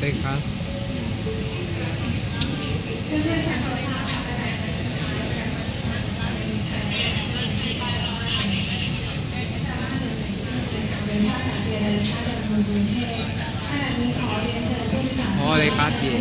เต้ครับพอเลยครับเย